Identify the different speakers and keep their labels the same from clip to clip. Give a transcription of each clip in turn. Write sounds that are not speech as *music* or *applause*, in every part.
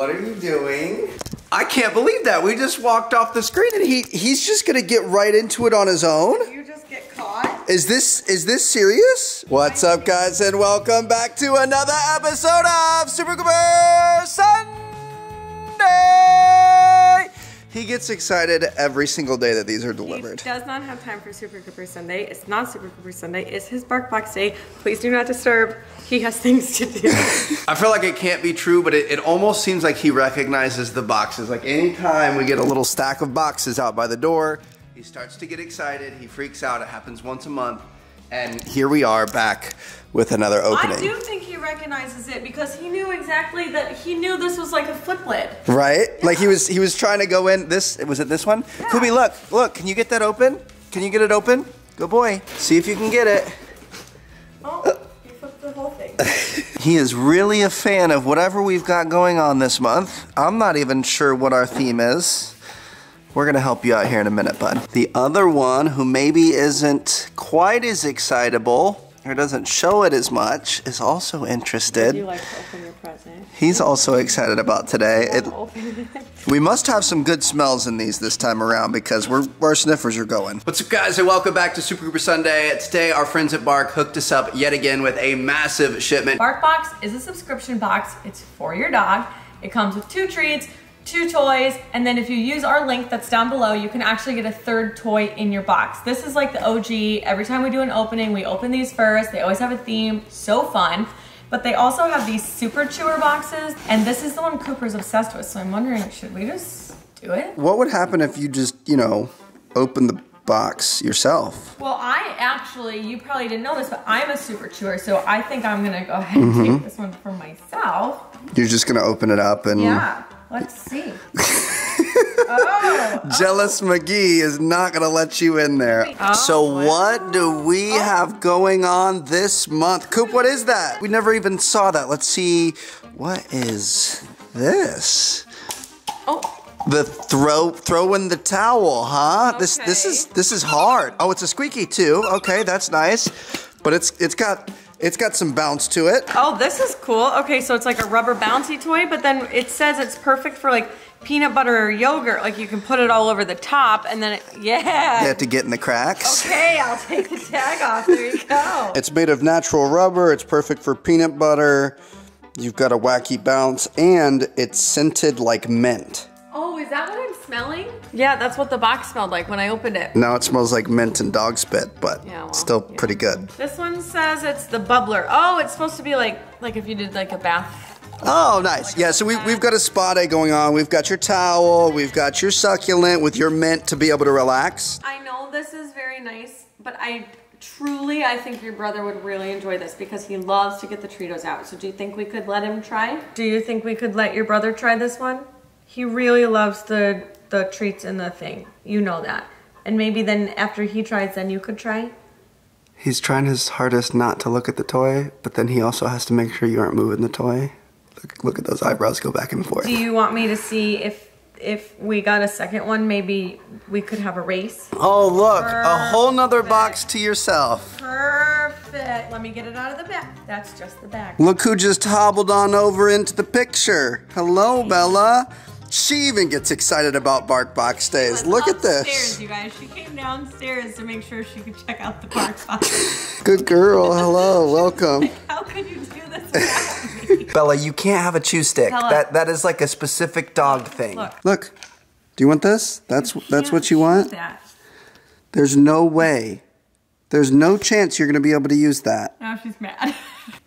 Speaker 1: what are you doing? I can't believe that. We just walked off the screen and he he's just gonna get right into it on his own?
Speaker 2: You just get caught.
Speaker 1: Is this is this serious? What's up guys and welcome back to another episode of Super Cooper Sunday! He gets excited every single day that these are delivered.
Speaker 2: He does not have time for Super Cooper Sunday. It's not Super Cooper Sunday. It's his Bark Box Day. Please do not disturb. He has things to do. *laughs*
Speaker 1: I feel like it can't be true, but it, it almost seems like he recognizes the boxes. Like anytime we get a little stack of boxes out by the door, he starts to get excited. He freaks out. It happens once a month. And here we are back with another opening.
Speaker 2: I do think he recognizes it because he knew exactly that he knew this was like a flip lid.
Speaker 1: Right? Yeah. Like he was he was trying to go in this was it this one? Yeah. Kubi, look, look, can you get that open? Can you get it open? Good boy. See if you can get it.
Speaker 2: Oh, uh. you flipped the whole thing. *laughs*
Speaker 1: he is really a fan of whatever we've got going on this month. I'm not even sure what our theme is. We're gonna help you out here in a minute, bud. The other one who maybe isn't quite as excitable or doesn't show it as much is also interested.
Speaker 2: you like to open your present?
Speaker 1: He's also excited about today. It, *laughs* we must have some good smells in these this time around because we're, our sniffers are going. What's up guys and welcome back to Super Cooper Sunday. Today our friends at Bark hooked us up yet again with a massive shipment.
Speaker 2: Bark Box is a subscription box. It's for your dog. It comes with two treats, two toys, and then if you use our link that's down below, you can actually get a third toy in your box. This is like the OG. Every time we do an opening, we open these first. They always have a theme, so fun. But they also have these super chewer boxes, and this is the one Cooper's obsessed with, so I'm wondering, should we just do it?
Speaker 1: What would happen if you just, you know, open the box yourself?
Speaker 2: Well, I actually, you probably didn't know this, but I'm a super chewer, so I think I'm gonna go ahead and mm -hmm. take this one for myself.
Speaker 1: You're just gonna open it up and...
Speaker 2: Yeah. Let's see. *laughs* oh,
Speaker 1: Jealous oh. McGee is not going to let you in there. Oh, so wow. what do we oh. have going on this month? Coop, what is that? We never even saw that. Let's see. What is this?
Speaker 2: Oh.
Speaker 1: The throw throw in the towel, huh? Okay. This this is this is hard. Oh, it's a squeaky too. Okay, that's nice. But it's it's got it's got some bounce to it.
Speaker 2: Oh, this is cool. Okay, so it's like a rubber bouncy toy, but then it says it's perfect for like peanut butter or yogurt. Like you can put it all over the top and then it, yeah.
Speaker 1: You have to get in the cracks.
Speaker 2: Okay, I'll take the tag off. There you go.
Speaker 1: It's made of natural rubber. It's perfect for peanut butter. You've got a wacky bounce and it's scented like mint.
Speaker 2: Smelling? Yeah, that's what the box smelled like when I opened it.
Speaker 1: Now it smells like mint and dog spit, but yeah, well, still yeah. pretty good.
Speaker 2: This one says it's the bubbler. Oh, it's supposed to be like like if you did like a bath.
Speaker 1: Oh, nice. Yeah, so we, we've got a spa day going on. We've got your towel. We've got your succulent with your mint to be able to relax.
Speaker 2: I know this is very nice, but I truly, I think your brother would really enjoy this because he loves to get the Treatos out. So do you think we could let him try? Do you think we could let your brother try this one? He really loves the, the treats in the thing. You know that. And maybe then after he tries, then you could try?
Speaker 1: He's trying his hardest not to look at the toy, but then he also has to make sure you aren't moving the toy. Look, look at those eyebrows go back and forth.
Speaker 2: Do you want me to see if if we got a second one, maybe we could have a race?
Speaker 1: Oh, look, Perfect. a whole nother box to yourself.
Speaker 2: Perfect. Let me get it out of the bag. That's just the bag.
Speaker 1: Look who just hobbled on over into the picture. Hello, Bella. She even gets excited about Bark Box Days. Look at this.
Speaker 2: You guys. She came downstairs to make sure she could check out the Bark Box. *laughs*
Speaker 1: Good girl. Hello. Welcome. *laughs*
Speaker 2: How could you do this
Speaker 1: Bella, you can't have a chew stick. Bella. That that is like a specific dog thing.
Speaker 2: Look.
Speaker 1: Look. Do you want this? That's that's what you want?
Speaker 2: That.
Speaker 1: There's no way. There's no chance you're going to be able to use that.
Speaker 2: Now she's mad. *laughs*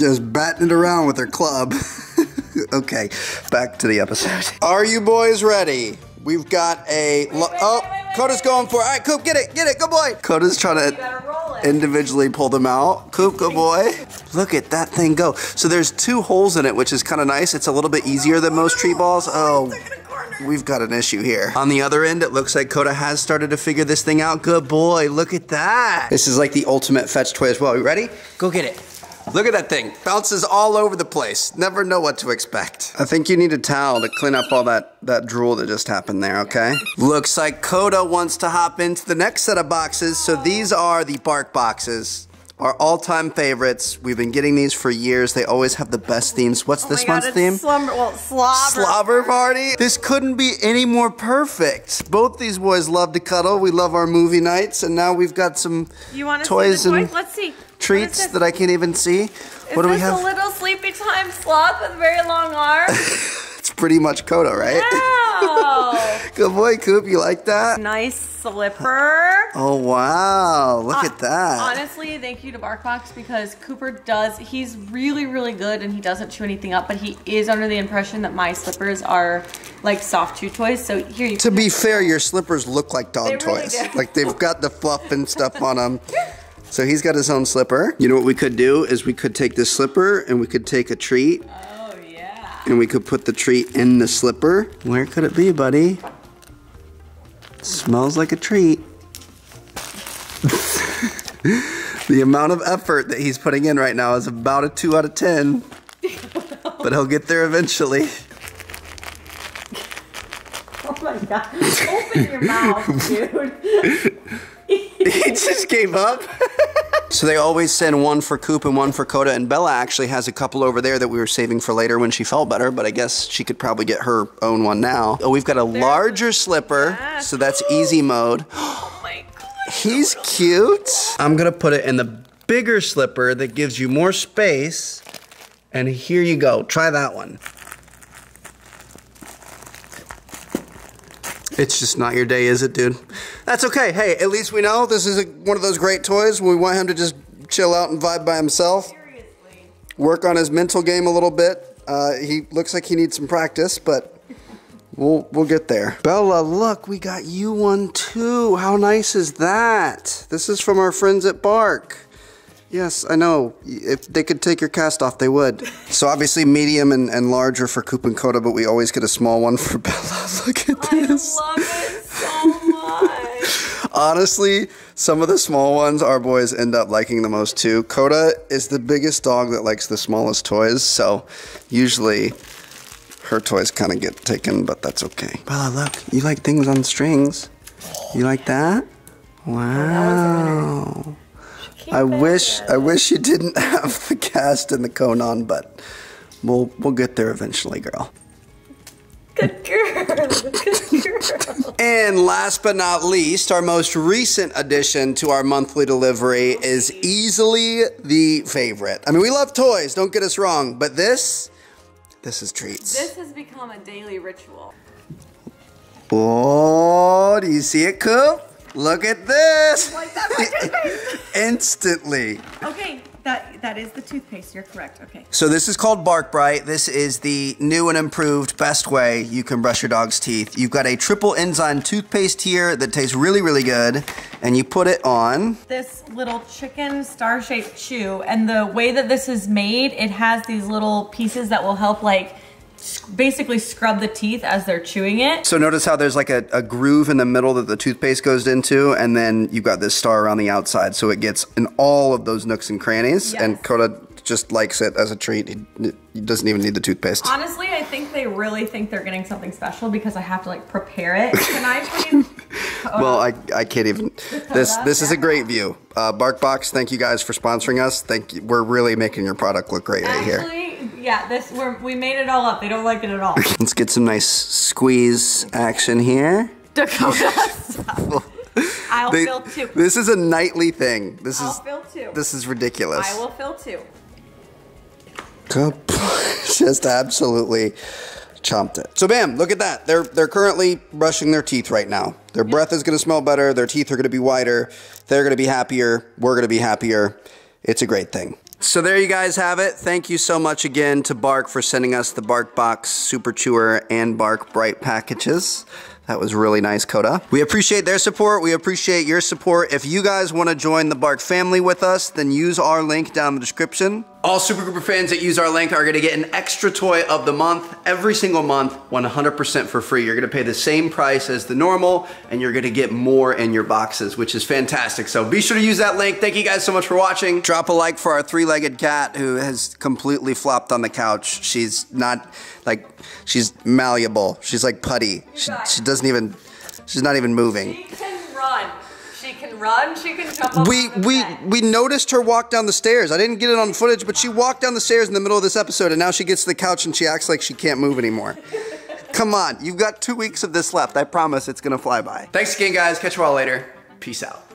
Speaker 1: just batting it around with her club. *laughs* okay, back to the episode. Are you boys ready? We've got a. Wait, wait, oh, wait, Koda's going for it. All right, Coop, get it, get it, good boy. Koda's trying to individually pull them out. Coop, good boy. Look at that thing go. So there's two holes in it, which is kind of nice. It's a little bit easier than most treat balls. Oh, oh we've got an issue here. On the other end, it looks like Koda has started to figure this thing out. Good boy, look at that. This is like the ultimate fetch toy as well. You ready? Go get it. Look at that thing. Bounces all over the place. Never know what to expect. I think you need a towel to clean up all that, that drool that just happened there, okay? Looks like Koda wants to hop into the next set of boxes. So these are the bark boxes. our all-time favorites. We've been getting these for years. They always have the best themes. What's oh this month's theme?
Speaker 2: Slumber, well, slobber.
Speaker 1: Slobber party. This couldn't be any more perfect. Both these boys love to cuddle. We love our movie nights, and now we've got some
Speaker 2: You want to
Speaker 1: toys
Speaker 2: see the
Speaker 1: and?
Speaker 2: Let's see.
Speaker 1: Treats that I can't even see.
Speaker 2: this?
Speaker 1: what do
Speaker 2: is
Speaker 1: we have?
Speaker 2: a little sleepy time sloth with very long arms? *laughs*
Speaker 1: It's pretty much Koda, right?
Speaker 2: Wow. *laughs*
Speaker 1: Good boy, Coop. You like that?
Speaker 2: nice slipper.
Speaker 1: Oh wow! Look uh, at that.
Speaker 2: Honestly, thank you to BarkBox because Cooper does, he's really, really good and he doesn't chew anything up, but he is under the impression that my slippers are like soft chew toys. So here you
Speaker 1: To be fair, your slippers look like dog
Speaker 2: They really
Speaker 1: toys.
Speaker 2: do.
Speaker 1: Like they've got the fluff and stuff on them. *laughs* So he's got his own slipper. You know what we could do is we could take this slipper and we could take a treat
Speaker 2: Oh, yeah.
Speaker 1: and we could put the treat in the slipper. Where could it be, buddy? Smells like a treat. *laughs* the amount of effort that he's putting in right now is about a 2 out of 10. *laughs* but he'll get there eventually.
Speaker 2: Oh my god. Open your mouth, dude. *laughs* *laughs*
Speaker 1: he just gave up. *laughs* so they always send one for Coop and one for Koda, and Bella actually has a couple over there that we were saving for later when she felt better, but I guess she could probably get her own one now. Oh, we've got a larger slipper,
Speaker 2: Yes.
Speaker 1: so that's easy mode. *gasps*
Speaker 2: Oh my god.
Speaker 1: He's cute. I'm gonna put it in the bigger slipper that gives you more space. And here you go. Try that one. It's just not your day, is it, dude? That's okay. Hey, at least we know this is a, one of those great toys. We want him to just chill out and vibe by himself,
Speaker 2: Seriously.
Speaker 1: work on his mental game a little bit. Uh, he looks like he needs some practice, but we'll we'll get there. Bella, look, we got you one too. How nice is that? This is from our friends at Bark. Yes, I know. If they could take your cast off, they would. So obviously medium and, and larger for Coop and Koda, but we always get a small one for *laughs* Bella. Look at this.
Speaker 2: I
Speaker 1: this.
Speaker 2: love it so much. *laughs*
Speaker 1: Honestly, some of the small ones our boys end up liking the most too. Koda is the biggest dog that likes the smallest toys, so usually her toys kind of get taken, but that's okay. Bella, look, you like things on strings. You like that? Wow. I wish I wish you didn't *laughs* have the cast and the Conan, but we'll we'll get there eventually, girl.
Speaker 2: Good girl. Good girl. *laughs*
Speaker 1: And last but not least, our most recent addition to our monthly delivery is easily the favorite. I mean, we love toys, don't get us wrong, but this, this is treats.
Speaker 2: This has become a daily ritual.
Speaker 1: Oh, do you see it, Coop? Look at this.
Speaker 2: Like *laughs*
Speaker 1: Instantly.
Speaker 2: Okay, that that is the toothpaste. You're correct. Okay.
Speaker 1: So this is called Bark Bright. This is the new and improved best way you can brush your dog's teeth. You've got a triple enzyme toothpaste here that tastes really, really good, and you put it on.
Speaker 2: This little chicken star-shaped chew, and the way that this is made, it has these little pieces that will help like basically scrub the teeth as they're chewing it.
Speaker 1: So notice how there's like a, a groove in the middle that the toothpaste goes into, and then you've got this star around the outside, so it gets in all of those nooks and crannies.
Speaker 2: Yes.
Speaker 1: And Koda just likes it as a treat. He, he doesn't even need the toothpaste.
Speaker 2: Honestly, I think they really think they're getting something special because I have to like prepare it. *laughs* Can I please?
Speaker 1: Well, I, I can't even. This this is a great view. Uh, BarkBox, thank you guys for sponsoring us. Thank you. We're really making your product look great right here.
Speaker 2: Yeah, this we're, we made it all up. They don't like it at all. *laughs*
Speaker 1: Let's get some nice squeeze action here.
Speaker 2: Dakota. *laughs* I'll
Speaker 1: They-
Speaker 2: fill two.
Speaker 1: this is a nightly thing. This
Speaker 2: I'll
Speaker 1: is
Speaker 2: fill two.
Speaker 1: this is ridiculous.
Speaker 2: I will fill two. *laughs*
Speaker 1: Just absolutely chomped it. So bam, look at that. They're they're currently brushing their teeth right now. Their breath is gonna smell better, their teeth are gonna be whiter, they're gonna be happier, we're gonna be happier. It's a great thing. So there you guys have it. Thank you so much again to Bark for sending us the Bark Box Super Chewer and Bark Bright packages. That was really nice, Koda. We appreciate their support. We appreciate your support. If you guys want to join the Bark family with us, then use our link down in the description. All Super Grouper fans that use our link are going to get an extra toy of the month every single month, 100% for free. You're going to pay the same price as the normal, and you're going to get more in your boxes, which is fantastic. So be sure to use that link. Thank you guys so much for watching. Drop a like for our three-legged cat who has completely flopped on the couch. She's not like she's malleable. She's like putty. She, she doesn't even. She's not even moving.
Speaker 2: She can run. She can can run. She can jump up.
Speaker 1: We
Speaker 2: the
Speaker 1: we
Speaker 2: bed.
Speaker 1: we noticed her walk down the stairs. I didn't get it on footage, but she walked down the stairs in the middle of this episode, and now she gets to the couch and she acts like she can't move anymore. *laughs* Come on, you've got two weeks of this left. I promise it's gonna fly by.
Speaker 3: Thanks again, guys. Catch you all later. Peace out.